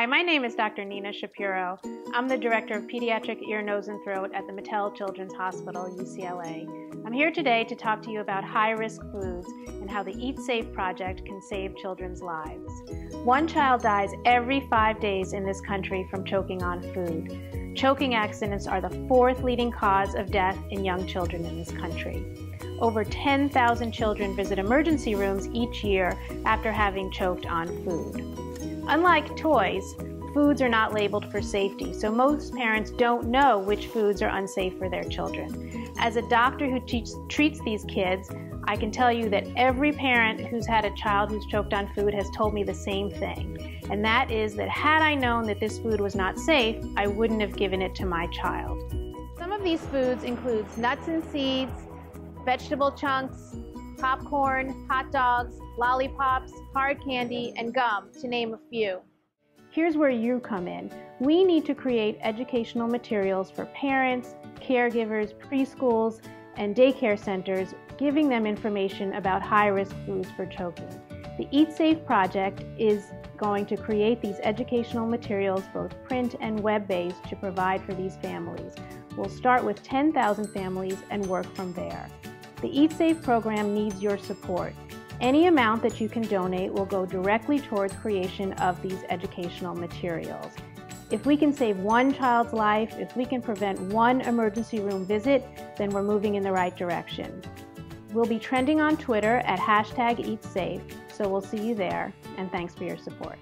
Hi, my name is Dr. Nina Shapiro. I'm the Director of Pediatric Ear, Nose, and Throat at the Mattel Children's Hospital, UCLA. I'm here today to talk to you about high risk foods and how the Eat Safe project can save children's lives. One child dies every five days in this country from choking on food. Choking accidents are the fourth leading cause of death in young children in this country. Over 10,000 children visit emergency rooms each year after having choked on food. Unlike toys, foods are not labeled for safety, so most parents don't know which foods are unsafe for their children. As a doctor who treats these kids, I can tell you that every parent who's had a child who's choked on food has told me the same thing, and that is that had I known that this food was not safe, I wouldn't have given it to my child. Some of these foods includes nuts and seeds, vegetable chunks, popcorn, hot dogs, lollipops, hard candy, and gum, to name a few. Here's where you come in. We need to create educational materials for parents, caregivers, preschools, and daycare centers, giving them information about high-risk foods for choking. The Eat Safe project is going to create these educational materials, both print and web-based, to provide for these families. We'll start with 10,000 families and work from there. The Eat Safe program needs your support. Any amount that you can donate will go directly towards creation of these educational materials. If we can save one child's life, if we can prevent one emergency room visit, then we're moving in the right direction. We'll be trending on Twitter at hashtag EatSafe, so we'll see you there, and thanks for your support.